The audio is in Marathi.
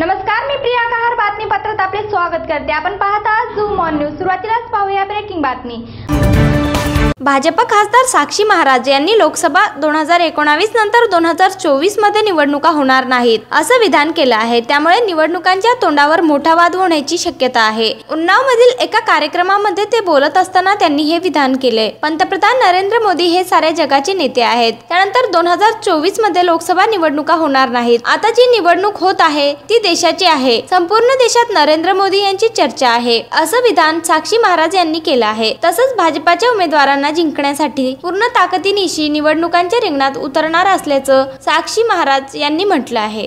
नमस्कार मी प्रिया कहार बातमीपत्रात आपले स्वागत करते. आपण पाहता झूम ऑन न्यूज. सुरुवातीलाच पाहूया ब्रेकिंग बातमी भाजप खासदार साक्षी महाराज यांनी लोकसभा दोन हजार एकोणावीस नंतर दोन हजार चोवीसमध्ये निवडणुका होणार नाहीत असं विधान केलं आहे. त्यामुळे निवडणुकांच्या तोंडावर मोठा वाद होण्याची शक्यता आहे. उन्नाव मधील एका कार्यक्रमामध्ये ते बोलत असताना त्यांनी हे विधान केले पंतप्रधान नरेंद्र मोदी हे साऱ्या जगाचे नेते आहेत. त्यानंतर दोन हजार चोवीसमध्ये लोकसभा निवडणुका होणार नाहीत. आता जी निवडणूक होत आहे ती देशाची आहे. संपूर्ण देशात नरेंद्र मोदी यांची चर्चा आहे असं विधान साक्षी महाराज यांनी केलं आहे. तसंच भाजपाच्या उमेदवारांना जिंकण्यासाठी पूर्ण ताकदीनिशी निवडणुकांच्या रिंगणात उतरणार असल्याचं साक्षी महाराज यांनी म्हटलं आहे.